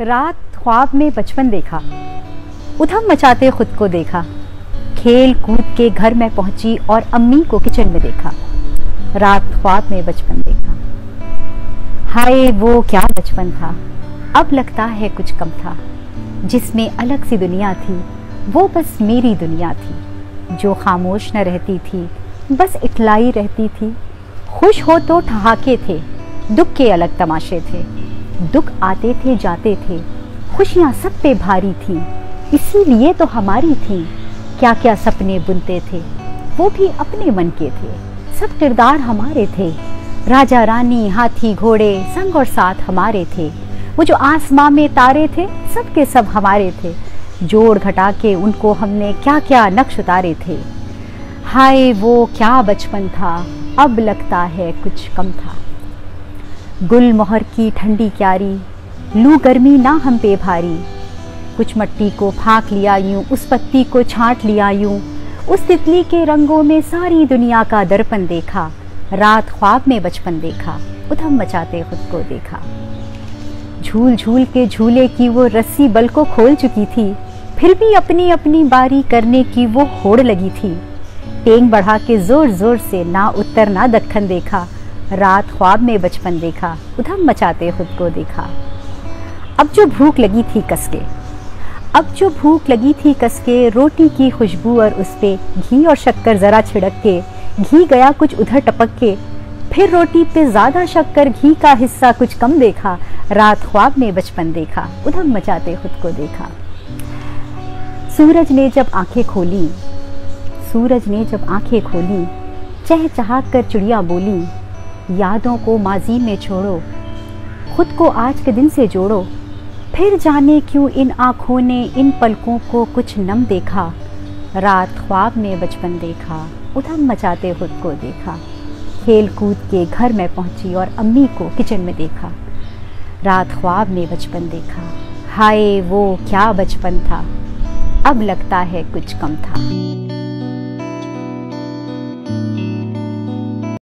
रात ख्वाब में बचपन देखा। उधम मचाते खुद को देखा। खेल कूद के घर में पहुँची और अम्मी को किचन में देखा। रात ख्वाब में बचपन देखा। हाय, वो क्या बचपन था। अब लगता है कुछ कम था। जिसमें अलग सी दुनिया थी, वो बस मेरी दुनिया थी। जो खामोश न रहती थी, बस इटलाई रहती थी। खुश हो तो ठहाके थे, दुख के अलग तमाशे थे। दुख आते थे, जाते थे। खुशियाँ सब पे भारी थी। इसीलिए तो हमारी थी। क्या क्या सपने बुनते थे, वो भी अपने मन के थे। सब किरदार हमारे थे। राजा, रानी, हाथी, घोड़े, संग और साथ हमारे थे। वो जो आसमां में तारे थे सब के सब हमारे थे। जोड़ घटा के उनको हमने क्या क्या नक्श उतारे थे। हाय, वो क्या बचपन था। अब लगता है कुछ कम था। गुल मोहर की ठंडी क्यारी, लू गर्मी ना हम पे भारी। कुछ मट्टी को फाक लिया यूँ, उस पत्ती को छांट लिया यूँ। उस तितली के रंगों में सारी दुनिया का दर्पण देखा, रात ख्वाब में बचपन देखा, उधम मचाते खुद को देखा। झूल झूल के झूले की वो रस्सी बल को खोल चुकी थी, फिर भी अपनी अपनी बारी करने की वो होड़ लगी थी। टेंग बढ़ा के ज़ोर ज़ोर से ना उत्तर ना दखन देखा रात ख्वाब में बचपन देखा, उधम मचाते खुद को देखा। अब जो भूख लगी थी कसके, अब जो भूख लगी थी कसके, रोटी की खुशबू और उस पे घी और शक्कर ज़रा छिड़क के घी गया कुछ उधर टपक के फिर रोटी पे ज़्यादा शक्कर, घी का हिस्सा कुछ कम देखा, रात ख्वाब में बचपन देखा, उधम मचाते खुद को देखा। सूरज ने जब आँखें खोली, सूरज ने जब आँखें खोली चह चहा कर चिड़िया बोली यादों को माजी में छोड़ो, खुद को आज के दिन से जोड़ो। फिर जाने क्यों इन आँखों ने इन पलकों को कुछ नम देखा? रात ख्वाब में बचपन देखा, उधम मचाते खुद को देखा। खेल कूद के घर में पहुँची और अम्मी को किचन में देखा। रात ख्वाब में बचपन देखा। हाय, वो क्या बचपन था? अब लगता है कुछ कम था।